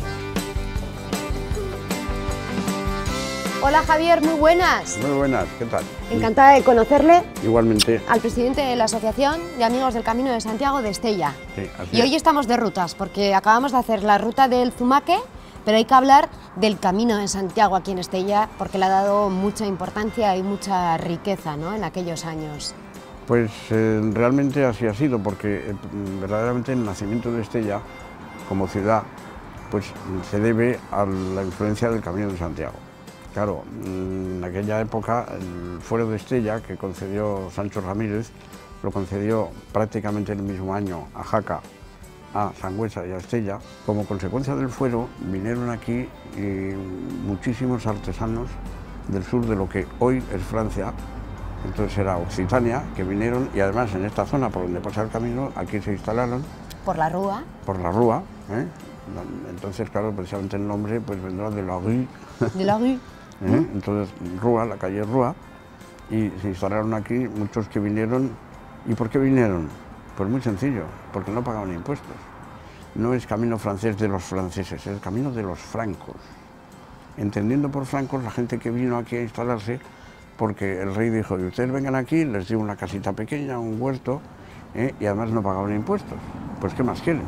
Hola Javier, muy buenas. Muy buenas, ¿qué tal? Encantada de conocerle. Igualmente. Al presidente de la Asociación de Amigos del Camino de Santiago de Estella. Sí, así y hoy estamos de rutas, porque acabamos de hacer la ruta del Zumaque, pero hay que hablar del Camino de Santiago aquí en Estella, porque le ha dado mucha importancia y mucha riqueza ¿no? en aquellos años. Pues eh, realmente así ha sido, porque eh, verdaderamente el nacimiento de Estella como ciudad pues se debe a la influencia del Camino de Santiago. Claro, en aquella época el fuero de Estella que concedió Sancho Ramírez lo concedió prácticamente el mismo año a Jaca, a Sangüesa y a Estella. Como consecuencia del fuero vinieron aquí muchísimos artesanos del sur de lo que hoy es Francia, entonces era Occitania, que vinieron y además en esta zona por donde pasa el camino, aquí se instalaron. ¿Por la Rúa? Por la Rúa, ¿eh? Entonces, claro, precisamente el nombre pues vendrá de la Rue. De la Rue. (laughs) ¿eh? Entonces, Rúa, la calle Rúa, y se instalaron aquí muchos que vinieron. ¿Y por qué vinieron? Pues muy sencillo, porque no pagaban impuestos. No es camino francés de los franceses, es el camino de los francos. Entendiendo por francos la gente que vino aquí a instalarse, porque el rey dijo, y ustedes vengan aquí, les dio una casita pequeña, un huerto, ¿eh? y además no pagaban impuestos. Pues ¿qué más quieren?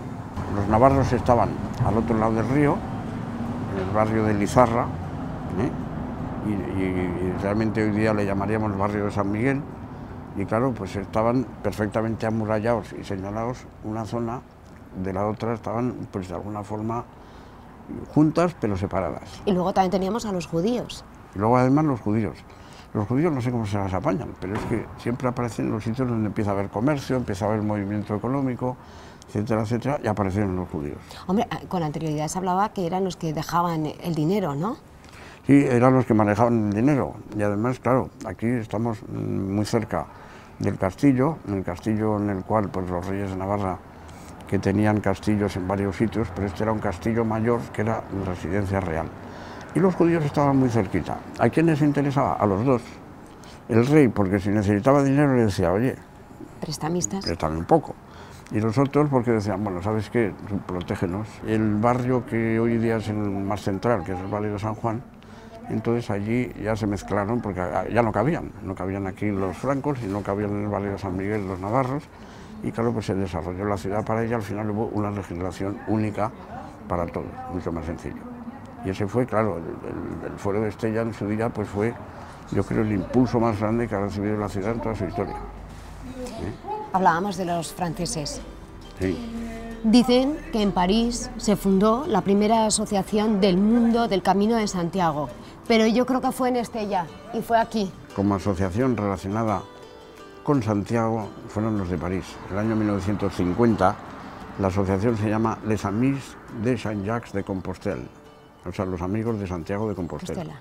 Los navarros estaban al otro lado del río, en el barrio de Lizarra, ¿eh? y, realmente hoy día le llamaríamos barrio de San Miguel, y claro, pues estaban perfectamente amurallados y señalados una zona de la otra, estaban pues de alguna forma juntas pero separadas. Y luego también teníamos a los judíos. Y luego además los judíos. Los judíos no sé cómo se las apañan, pero es que siempre aparecen en los sitios donde empieza a haber comercio, empieza a haber movimiento económico, etcétera, etcétera, y aparecieron los judíos. Hombre, ah, con anterioridad se hablaba que eran los que dejaban el dinero, ¿no? Sí, eran los que manejaban el dinero. Y además, claro, aquí estamos muy cerca del castillo, el castillo en el cual pues, los reyes de Navarra, que tenían castillos en varios sitios, pero este era un castillo mayor que era residencia real. Y los judíos estaban muy cerquita. ¿A quién les interesaba? A los dos. El rey, porque si necesitaba dinero le decía, oye, prestamistas. Préstame un poco. Y los otros porque decían, bueno, ¿sabes qué? Protégenos. El barrio que hoy día es el más central, que es el barrio de San Juan, entonces allí ya se mezclaron porque ya no cabían, no cabían aquí los francos y no cabían en el barrio de San Miguel los navarros y claro, pues se desarrolló la ciudad para ella, al final hubo una legislación única para todos, mucho más sencillo. Y ese fue, claro, el, el, fuero de Estella en su día pues fue, yo creo, el impulso más grande que ha recibido la ciudad en toda su historia. Hablábamos de los franceses. Sí. Dicen que en París se fundó la primera asociación del mundo del Camino de Santiago, pero yo creo que fue en Estella y fue aquí. Como asociación relacionada con Santiago fueron los de París. El año 1950 la asociación se llama Les Amis de Saint-Jacques de Compostelle, o sea, los amigos de Santiago de Compostela.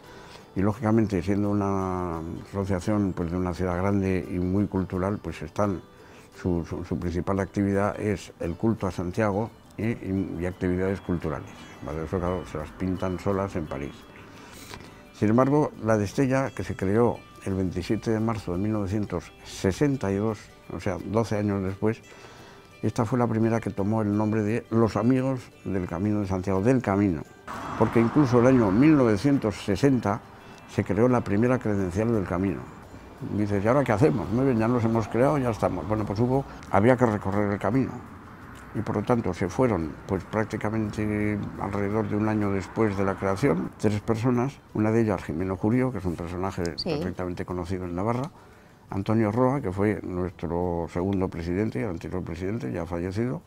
Y lógicamente, siendo una asociación pues, de una ciudad grande y muy cultural, pues están, su, principal actividad es el culto a Santiago y, actividades culturales. Eso, claro, se las pintan solas en París. Sin embargo, la de Estella, que se creó el 27 de marzo de 1962, o sea, 12 años después, esta fue la primera que tomó el nombre de Los Amigos del Camino de Santiago, del Camino, porque incluso el año 1960 se creó la primera credencial del Camino. Y dices, ¿y ahora qué hacemos? Muy bien, ya nos hemos creado, ya estamos. Bueno, pues hubo, había que recorrer el camino. Y por lo tanto se fueron, pues prácticamente alrededor de un año después de la creación, tres personas, una de ellas Jimeno Curio, que es un personaje perfectamente conocido en Navarra, Antonio Roa, que fue nuestro segundo presidente, el anterior presidente, ya fallecido,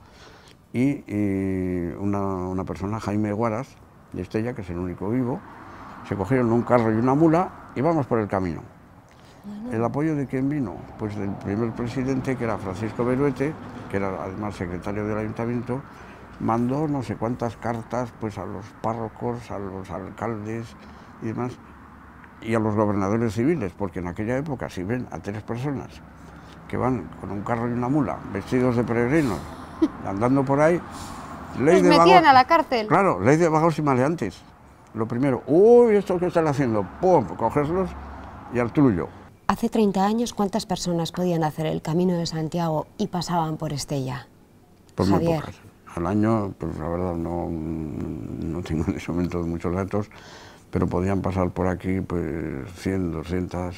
y, una, persona, Jaime Guaras, de Estella, que es el único vivo, se cogieron un carro y una mula y vamos por el camino. ¿El apoyo de quién vino? Pues del primer presidente, que era Francisco Beruete, que era además secretario del ayuntamiento, mandó no sé cuántas cartas pues, a los párrocos, a los alcaldes y demás, y a los gobernadores civiles, porque en aquella época si ven a tres personas que van con un carro y una mula, vestidos de peregrinos, (laughs) andando por ahí, ley de metían a la cárcel. Claro, ley de vagos y maleantes. Lo primero, uy, ¿esto qué están haciendo? ¡Pum! Cogerlos y al trullo. Hace 30 años, ¿cuántas personas podían hacer el Camino de Santiago y pasaban por Estella? Pues muy pocas. Al año, pues la verdad no, no tengo en ese momento muchos datos, pero podían pasar por aquí pues 100, 200.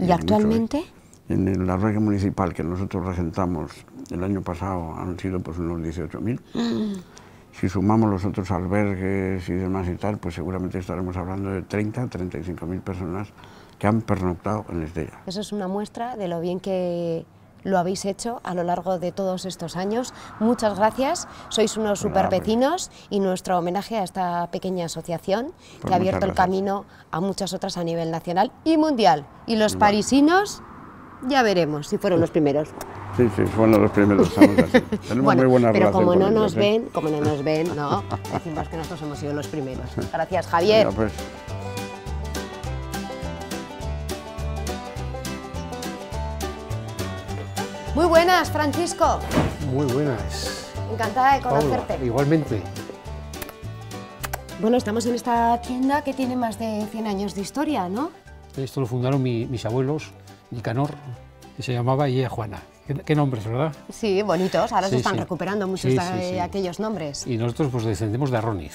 ¿Y, actualmente? En el albergue municipal que nosotros regentamos el año pasado han sido pues unos 18.000. Mm. Si sumamos los otros albergues y demás y tal, pues seguramente estaremos hablando de 30, 35.000 personas que han pernoctado en Estella. Eso es una muestra de lo bien que lo habéis hecho a lo largo de todos estos años. Muchas gracias, sois unos super vecinos y nuestro homenaje a esta pequeña asociación que Pues ha abierto el muchas camino a muchas otras a nivel nacional y mundial. Y los parisinos, ya veremos si fueron los primeros. Sí, sí, fueron los primeros. así. (laughs) Tenemos Bueno, muy buena pero como no nos ellos, ¿eh? ven, como no nos ven, no, decimos que nosotros hemos sido los primeros. (laughs) Gracias, Javier. Venga, pues. Muy buenas, Francisco. Muy buenas. Encantada de Paula, conocerte. igualmente. Bueno, estamos en esta tienda que tiene más de 100 años de historia, ¿no? Esto lo fundaron mi- mis abuelos, Nicanor, que se llamaba, y ella Juana. ¿Qué, qué nombres, verdad? Sí, bonitos. Ahora Sí, se están sí. recuperando muchos Sí, de sí, sí. aquellos nombres. Y nosotros pues descendemos de Arroniz.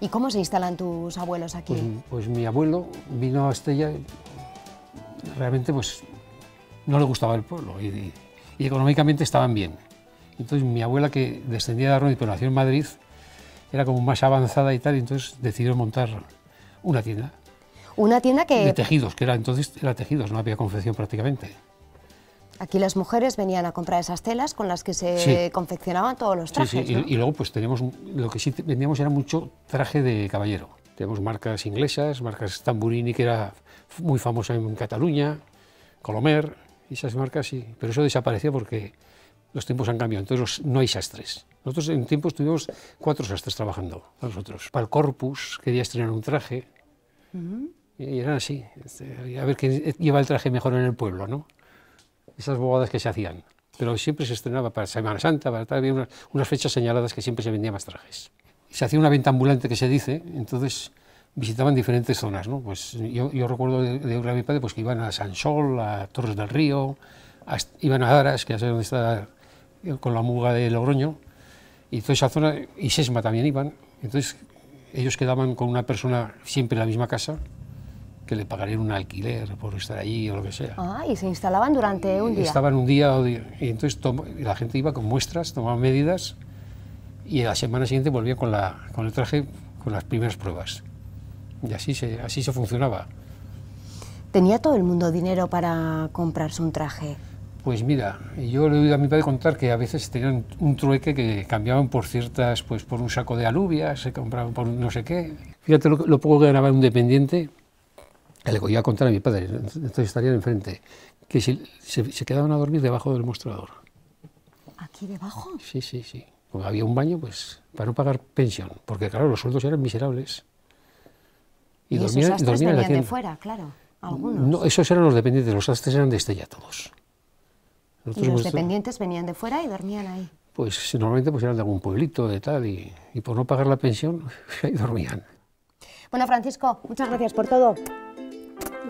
¿Y cómo se instalan tus abuelos aquí? Pues, pues mi abuelo vino a Estella, realmente pues no le gustaba el pueblo y, y económicamente estaban bien. Entonces mi abuela que descendía de Arroniz pero nació en Madrid, era como más avanzada y tal, y entonces decidió montar una tienda Una tienda que de tejidos, que era entonces era tejidos, no había confección prácticamente. aquí las mujeres venían a comprar esas telas con las que se Sí. confeccionaban todos los trajes. sí, y, ¿no? y luego pues teníamos, lo que sí vendíamos era mucho traje de caballero. Tenemos marcas inglesas, marcas Tamburini, que era muy famosa en Cataluña, Colomer, y esas marcas sí, pero eso desapareció porque los tiempos han cambiado, entonces no hay sastres. Nosotros en tiempos tuvimos cuatro sastres trabajando, nosotros. Para el Corpus quería estrenar un traje, y eran así, este, a ver quién lleva el traje mejor en el pueblo, ¿no? Esas bobadas que se hacían. Pero siempre se estrenaba para Semana Santa, para tal, había unas, unas fechas señaladas que siempre se vendían más trajes. Se hacía una venta ambulante que se dice, entonces visitaban diferentes zonas, ¿no? Pues yo, yo recuerdo de, de mi padre pues, que iban a San Sol, a Torres del Río, a iban a Aras, que ya sé dónde está, eh, con la muga de Logroño, y toda esa zona, y Sesma también iban. Entonces ellos quedaban con una persona siempre en la misma casa, que le pagarían un alquiler por estar allí o lo que sea. Ah, y se instalaban durante un día. Estaban un día y entonces la gente iba con muestras, tomaba medidas y a la semana siguiente volvía con, la, con el traje con las primeras pruebas. Y así se, así se funcionaba. ¿Tenía todo el mundo dinero para comprarse un traje? Pues mira, yo le he oído a mi padre contar que a veces tenían un trueque que cambiaban por ciertas, pues por un saco de alubias, se compraban por no sé qué. Fíjate lo, lo poco que ganaba un dependiente, que le iba a contar a mi padre, entonces estarían enfrente, que se, se, se quedaban a dormir debajo del mostrador. ¿Aquí debajo? Sí, sí, sí. Como había un baño, pues para no pagar pensión, porque claro, los sueldos eran miserables. Y, esos dormían- sastres dormían en la venían de tienda. fuera, claro, algunos. No, esos eran los dependientes, los sastres eran de Estella todos. y Nosotros los hemos- dependientes venían de fuera y dormían ahí. Pues normalmente pues eran de algún pueblito, de tal, y, y por no pagar la pensión, (laughs) ahí dormían. Bueno, Francisco, muchas gracias por todo.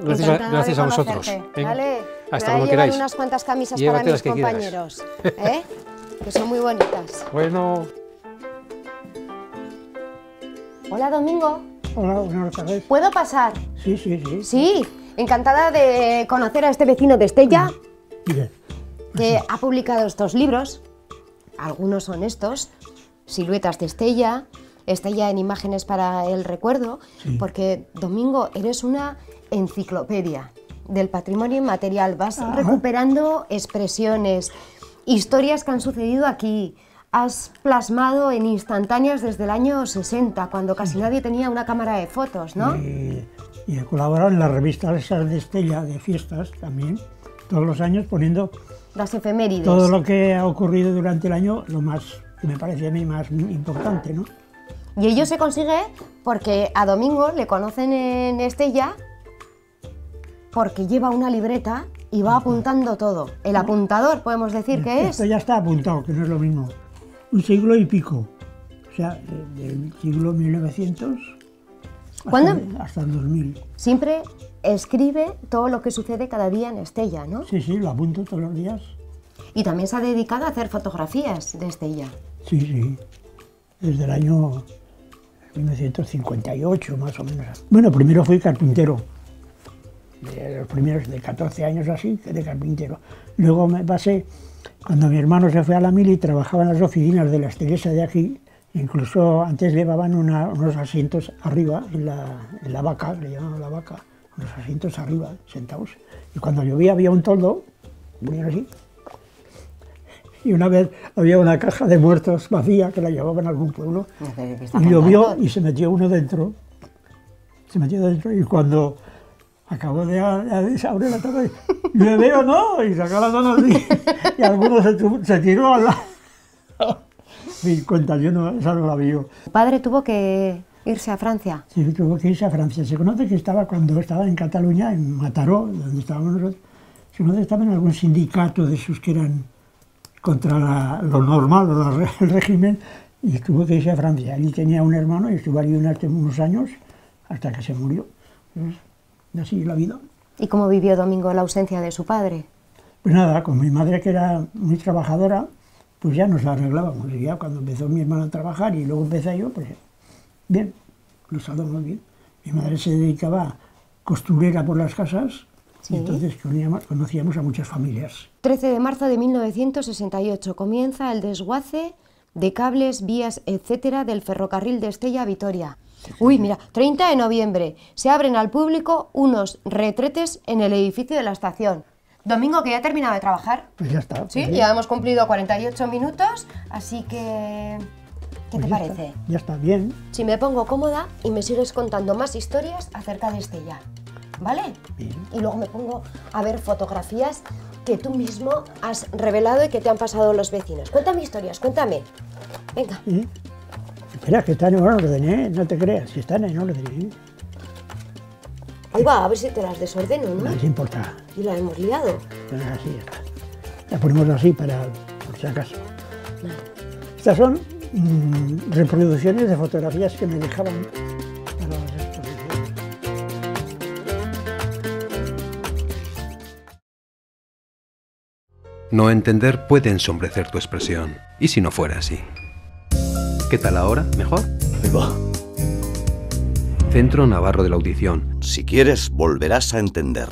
Gracias, a, gracias a vosotros. Venga, vale. Hasta cuando queráis. unas cuantas camisas Llévate para mis que compañeros. ¿eh? que son muy bonitas. (laughs) Bueno. Hola, Domingo. Hola, buenas tardes. ¿Puedo pasar? Sí, sí, sí. Sí, encantada de conocer a este vecino de Estella Bien. que ha publicado estos libros. Algunos son estos, Siluetas de Estella, Estella en imágenes para el recuerdo, porque Domingo, eres una enciclopedia del patrimonio inmaterial. Vas Ajá. recuperando expresiones, historias que han sucedido aquí. Has plasmado en instantáneas desde el año 60, cuando casi nadie tenía una cámara de fotos, ¿no? Y, y he colaborado en las revistas esas de Estella, de fiestas también, todos los años poniendo Las efemérides. todo lo que ha ocurrido durante el año, lo más que me parece a mí más importante, ¿no? Y ello se consigue porque a Domingo le conocen en Estella porque lleva una libreta y va apuntando todo. El apuntador, podemos decir que es. Esto ya está apuntado, que no es lo mismo. Un siglo y pico. O sea, de- del siglo 1900 hasta, ¿Cuándo? hasta el 2000. Siempre escribe todo lo que sucede cada día en Estella, ¿no? Sí, sí, lo apunto todos los días. Y también se ha dedicado a hacer fotografías de Estella. Sí, sí. Desde el año 1958, más o menos. Bueno, primero fui carpintero. De los primeros de 14 años así, de carpintero. Luego me pasé, cuando mi hermano se fue a la mili, trabajaba en las oficinas de la Estelesa de aquí. Incluso antes llevaban una- unos asientos arriba, en la, en la vaca, le llamaban la vaca, unos asientos arriba, sentados. Y cuando llovía había un toldo, ponían así, y una vez había una caja de muertos vacía que la llevaban a algún pueblo. Y llovió y se metió uno dentro. Se metió dentro y cuando acabó de, abrió la tapa y llueve o no, y sacó las manos así. Y alguno se, tiró al lado. Mi cuenta, yo no, esa no la vi yo. Tu padre tuvo que irse a Francia. Sí, tuvo que irse a Francia. Se conoce que estaba cuando estaba en Cataluña, en Mataró, donde estábamos nosotros, se conoce que estaba en algún sindicato de esos que eran contra la- lo normal, el régimen, y tuvo que irse a Francia. Él tenía un hermano y estuvo allí unos, unos años hasta que se murió. Y así la vida. ¿Y cómo vivió Domingo la ausencia de su padre? Pues nada, con mi madre que era muy trabajadora, pues ya nos la arreglábamos. Y ya cuando empezó mi hermano a trabajar y luego empecé yo, pues bien, lo salvamos bien. Mi madre se dedicaba a costurera por las casas Sí. y entonces conocíamos, conocíamos a muchas familias. 13 de marzo de 1968 comienza el desguace de cables, vías, etcétera, del ferrocarril de Estella a Vitoria. Uy, mira, 30 de noviembre se abren al público unos retretes en el edificio de la estación. Domingo, que ya ha terminado de trabajar. Pues ya está. Sí, pues ya hemos cumplido 48 minutos, así que... ¿Qué pues te ya parece? está, ya está bien. Si me pongo cómoda y me sigues contando más historias acerca de Estella, ¿vale? Y luego me pongo a ver fotografías que tú mismo has revelado y que te han pasado los vecinos. Cuéntame historias, cuéntame. Venga. Espera, que están en orden, ¿eh? No te creas, si están en orden. ¿eh? Ahí va, a ver si te las desordeno, No ¿no? les importa. Y la hemos liado. Bueno, así ya está. La ponemos así para, por si acaso. Estas son mm, reproducciones de fotografías que me dejaban para las exposiciones. No entender puede ensombrecer tu expresión. ¿Y si no fuera así? ¿Qué tal ahora? ¿Mejor? Ahí va. Centro Navarro de la Audición. Si quieres, volverás a entender.